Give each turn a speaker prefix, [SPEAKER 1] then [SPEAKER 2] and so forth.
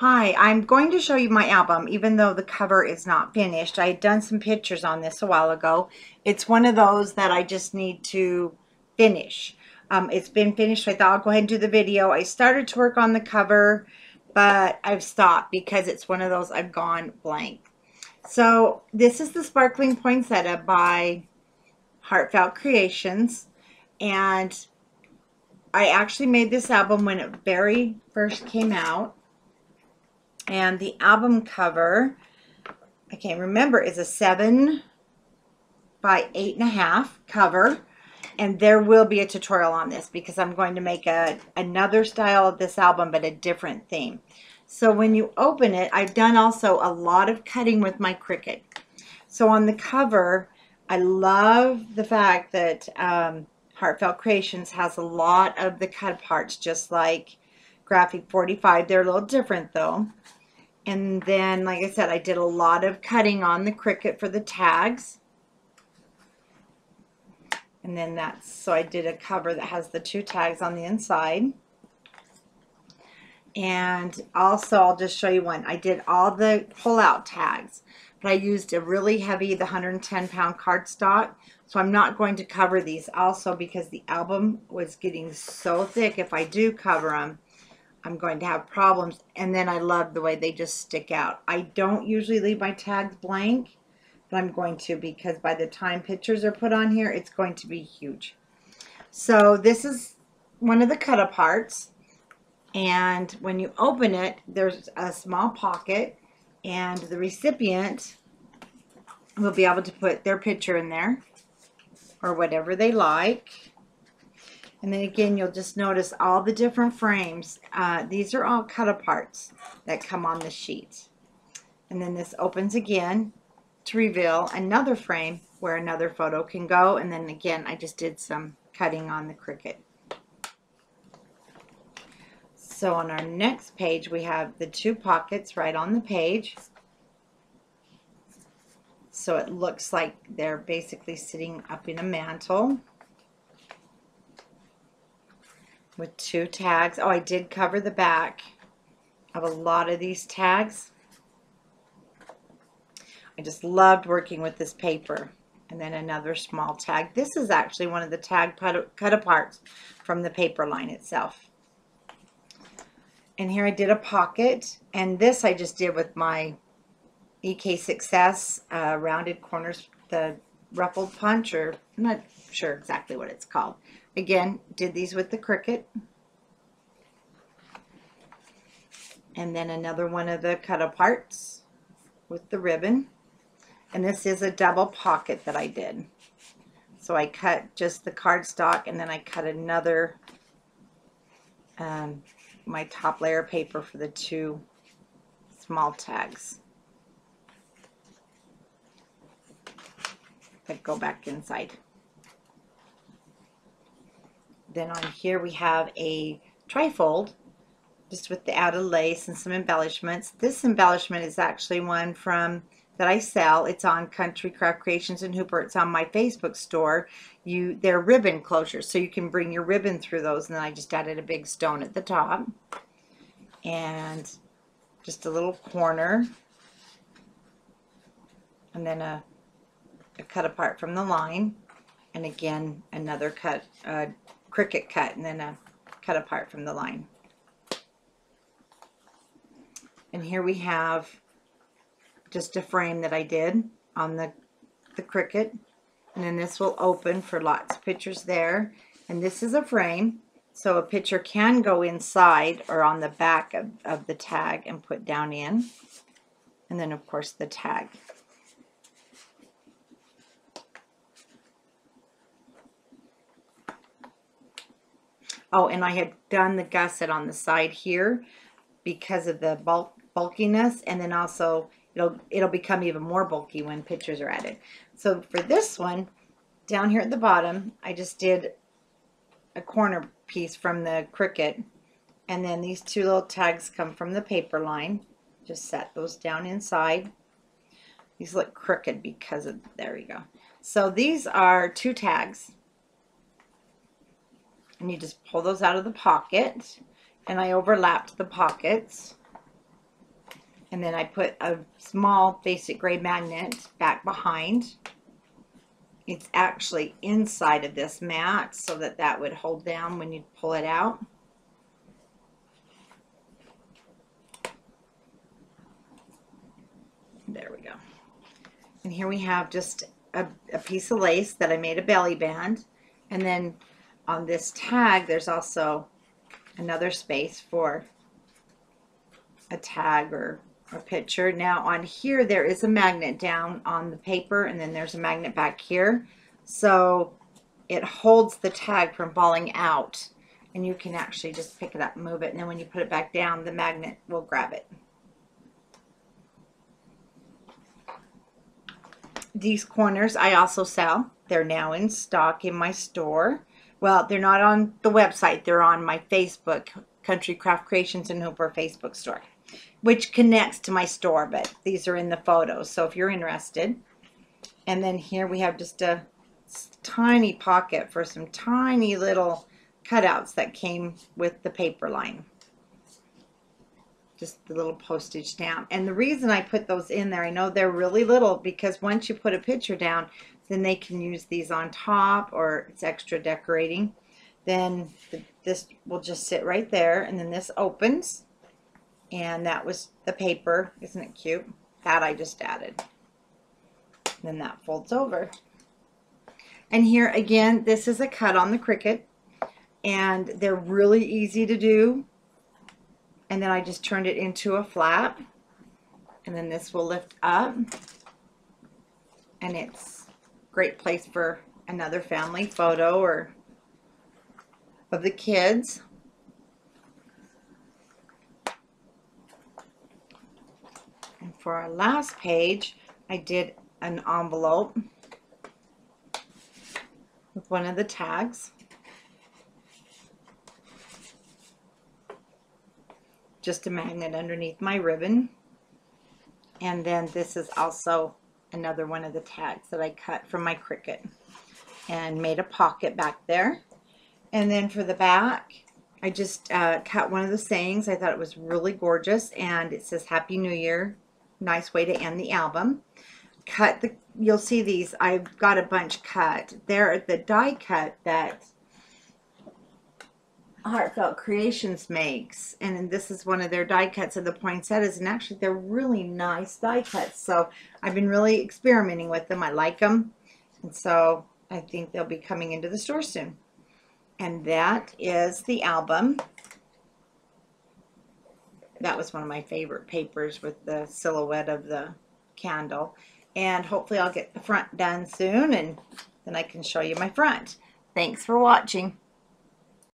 [SPEAKER 1] Hi, I'm going to show you my album, even though the cover is not finished. I had done some pictures on this a while ago. It's one of those that I just need to finish. Um, it's been finished, so I thought I'll go ahead and do the video. I started to work on the cover, but I've stopped because it's one of those I've gone blank. So this is the Sparkling Poinsettia by Heartfelt Creations, and I actually made this album when it very first came out and the album cover, I can't remember, is a seven by eight and a half cover. And there will be a tutorial on this because I'm going to make a another style of this album, but a different theme. So when you open it, I've done also a lot of cutting with my Cricut. So on the cover, I love the fact that um, Heartfelt Creations has a lot of the cut parts, just like Graphic 45. They're a little different though. And then, like I said, I did a lot of cutting on the Cricut for the tags. And then that's, so I did a cover that has the two tags on the inside. And also, I'll just show you one. I did all the pull-out tags, but I used a really heavy, the 110 pound cardstock. So I'm not going to cover these also because the album was getting so thick if I do cover them I'm going to have problems. And then I love the way they just stick out. I don't usually leave my tags blank, but I'm going to because by the time pictures are put on here, it's going to be huge. So this is one of the cut aparts. And when you open it, there's a small pocket and the recipient will be able to put their picture in there or whatever they like. And then again, you'll just notice all the different frames. Uh, these are all cut aparts that come on the sheet. And then this opens again to reveal another frame where another photo can go. And then again, I just did some cutting on the Cricut. So on our next page, we have the two pockets right on the page. So it looks like they're basically sitting up in a mantle with two tags. Oh, I did cover the back of a lot of these tags. I just loved working with this paper. And then another small tag. This is actually one of the tag cut aparts from the paper line itself. And here I did a pocket. And this I just did with my EK Success uh, rounded corners, the ruffled punch, or I'm not sure exactly what it's called. Again, did these with the Cricut. And then another one of the cut aparts with the ribbon. And this is a double pocket that I did. So I cut just the cardstock and then I cut another, um, my top layer paper for the two small tags that go back inside. Then on here we have a trifold just with the added lace and some embellishments. This embellishment is actually one from that I sell. It's on Country Craft Creations in Hooper. It's on my Facebook store. You They're ribbon closures, so you can bring your ribbon through those. And then I just added a big stone at the top. And just a little corner. And then a, a cut apart from the line. And again, another cut, uh, Cricut cut and then a cut apart from the line. And here we have just a frame that I did on the, the Cricut. And then this will open for lots of pictures there. And this is a frame, so a picture can go inside or on the back of, of the tag and put down in. And then, of course, the tag. Oh, and I had done the gusset on the side here because of the bulk bulkiness and then also it'll it'll become even more bulky when pictures are added. So for this one, down here at the bottom, I just did a corner piece from the Cricut and then these two little tags come from the paper line. Just set those down inside. These look crooked because of, there we go. So these are two tags and you just pull those out of the pocket and I overlapped the pockets And then I put a small basic gray magnet back behind. It's actually inside of this mat so that that would hold down when you pull it out. There we go. And here we have just a, a piece of lace that I made a belly band. And then on this tag, there's also another space for a tag or a picture. Now on here, there is a magnet down on the paper and then there's a magnet back here. So it holds the tag from falling out and you can actually just pick it up and move it. And then when you put it back down, the magnet will grab it. These corners I also sell. They're now in stock in my store. Well, they're not on the website. They're on my Facebook, Country Craft Creations in Hooper Facebook store, which connects to my store, but these are in the photos. So if you're interested. And then here we have just a tiny pocket for some tiny little cutouts that came with the paper line. Just the little postage stamp. And the reason I put those in there, I know they're really little because once you put a picture down, then they can use these on top or it's extra decorating. Then the, this will just sit right there and then this opens and that was the paper. Isn't it cute? That I just added. Then that folds over. And here again, this is a cut on the Cricut and they're really easy to do. And then I just turned it into a flap and then this will lift up and it's great place for another family photo or of the kids. And for our last page, I did an envelope with one of the tags. Just a magnet underneath my ribbon. And then this is also another one of the tags that I cut from my Cricut and made a pocket back there. And then for the back, I just uh, cut one of the sayings. I thought it was really gorgeous and it says Happy New Year. Nice way to end the album. Cut the, you'll see these, I've got a bunch cut. They're the die cut that Heartfelt Creations makes. And this is one of their die cuts of the poinsettias. And actually, they're really nice die cuts. So I've been really experimenting with them. I like them. And so I think they'll be coming into the store soon. And that is the album. That was one of my favorite papers with the silhouette of the candle. And hopefully I'll get the front done soon and then I can show you my front. Thanks for watching.